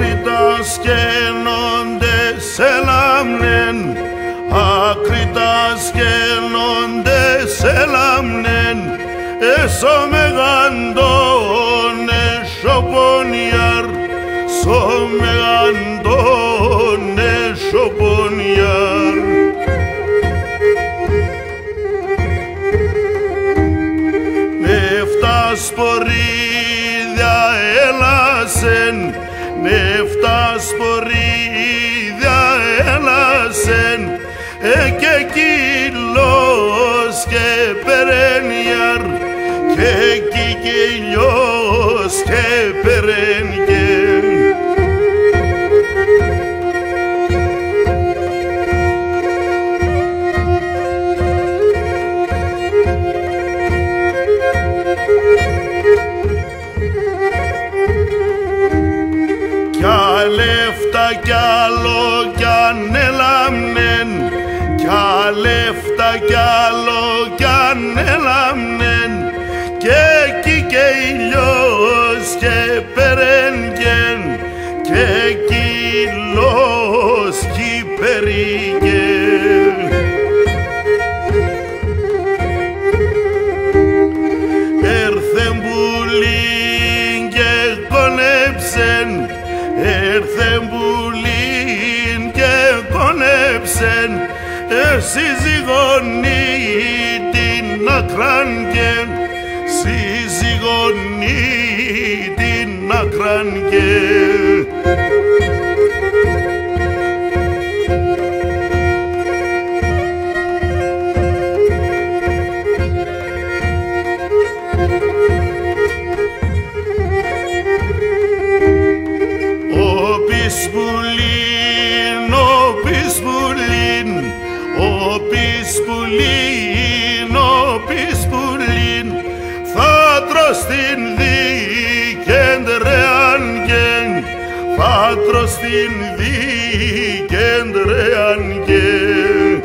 Άκρητας σκένονται σε λαμνέν Άκρητας σκένονται σε λαμνέν Εσώ μεγαντώνε σοπονιάρ Σω μεγαντώνε σοπονιάρ σπορίδια έλασεν νεφτά σπορίδια έλασεν ε, και κυλός και περένιαρ και κυλιός και περένιαρ κι άλλο κι ανέλαμνεν κι αλεφτα κι άλλο κι ανέλαμνεν και εκεί και ηλιός και περέγγεν και κυλός κι περίγγεν Έρθεν πουλήν και κονέψεν Έρθεν πουλήν και κονέψεν Σύζυγονή την ακράνγεν Σύζυγονή την ακράνγεν Πισπουλίν, ο Πισπουλίν, θα τρως την δίκεντρε άγγεν, θα τρως την δίκεντρε άγγεν.